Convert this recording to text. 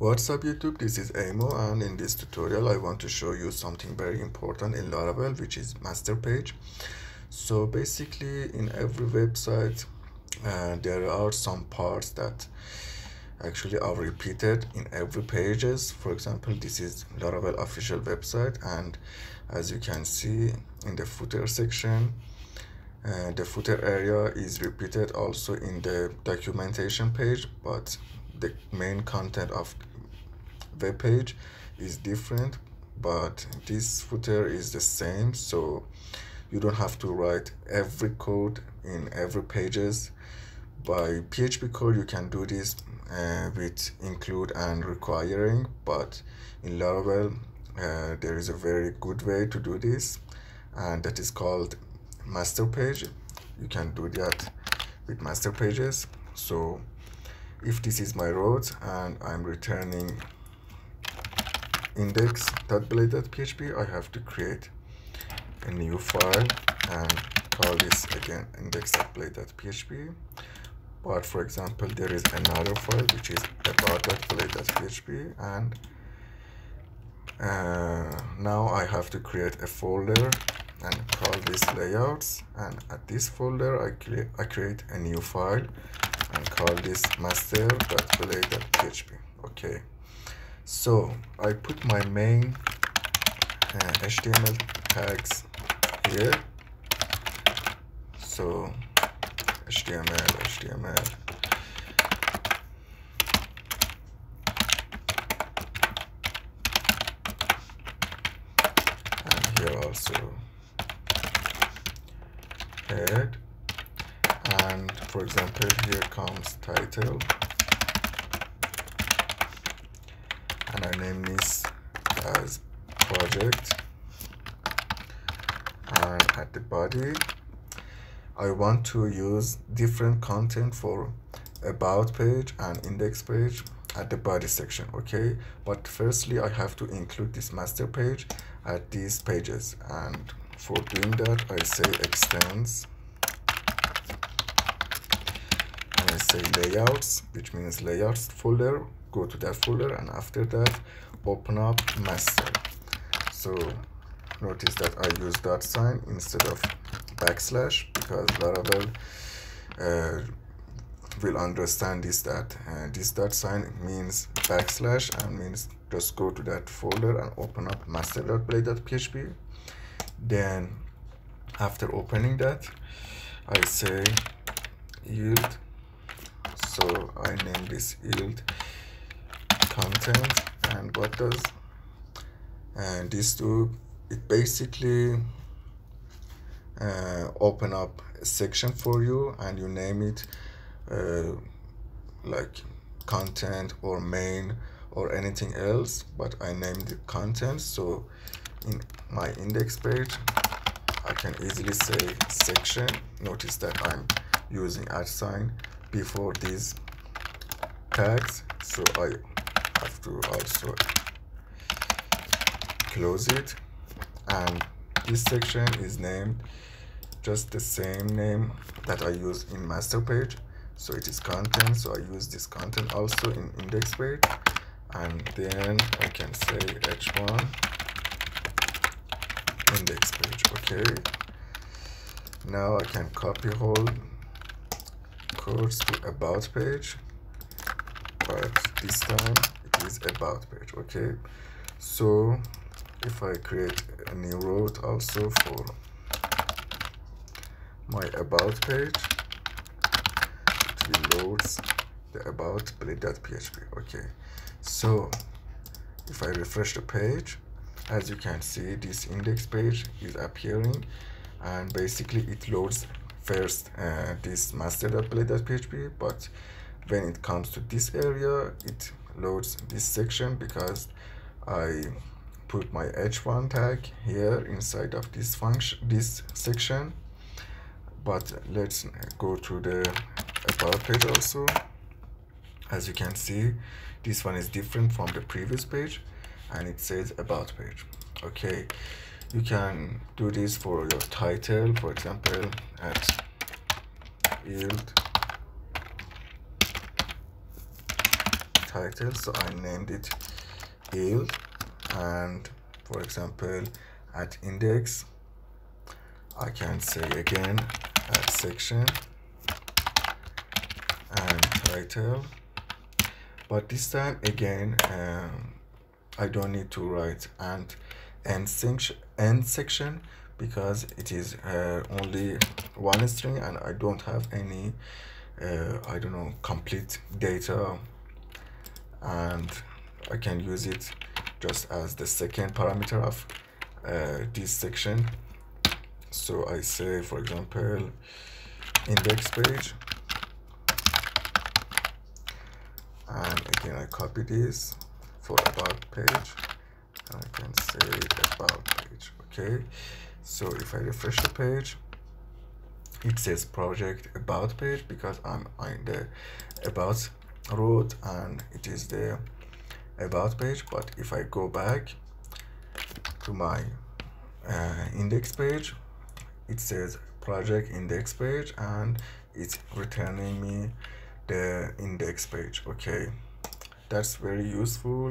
What's up YouTube, this is Amo and in this tutorial I want to show you something very important in Laravel which is master page. So basically in every website uh, there are some parts that actually are repeated in every pages. For example, this is Laravel official website and as you can see in the footer section uh, the footer area is repeated also in the documentation page but the main content of web page is different but this footer is the same so you don't have to write every code in every pages. By php code you can do this uh, with include and requiring but in laravel uh, there is a very good way to do this and that is called master page. You can do that with master pages. So if this is my route and I'm returning index.blade.php I have to create a new file and call this again index.blade.php but for example there is another file which is about.blade.php and uh, now I have to create a folder and call this layouts. And at this folder I, I create a new file and call this master.blade.php okay. So I put my main uh, HTML tags here. So HTML HTML and here also. Head and for example here comes title. And I name this as project. And at the body I want to use different content for about page and index page at the body section okay? But firstly I have to include this master page at these pages. And for doing that I say extends I say layouts which means layouts folder go to that folder and after that open up master. So notice that I use dot sign instead of backslash because Laravel uh, will understand this that this dot sign means backslash and means just go to that folder and open up master.blade.php then after opening that I say yield I name this yield content and what does and this do it basically uh, open up a section for you and you name it uh, like content or main or anything else but I named the content. So in my index page I can easily say section. Notice that I'm using at sign before these tags so I have to also close it. And this section is named just the same name that I use in master page. So it is content so I use this content also in index page. And then I can say h1 index page okay. Now I can copy hold codes to about page but this time it is about page okay? So if I create a new route also for my about page it loads the about blade.php okay? So if I refresh the page as you can see this index page is appearing and basically it loads first uh, this master.blade.php but when it comes to this area it loads this section because I put my h1 tag here inside of this function this section. But let's go to the about page also. As you can see this one is different from the previous page and it says about page. Okay you can do this for your title for example at yield title so i named it yield and for example at index i can say again at section and title. But this time again um, I don't need to write and end section end section because it is uh, only one string and I don't have any uh, I don't know complete data and I can use it just as the second parameter of uh, this section. So I say for example index page. And again I copy this for about page. And I can say about page okay? So if I refresh the page it says project about page because I'm in the about route and it is the about page but if I go back to my uh, index page it says project index page and it's returning me the index page okay? That's very useful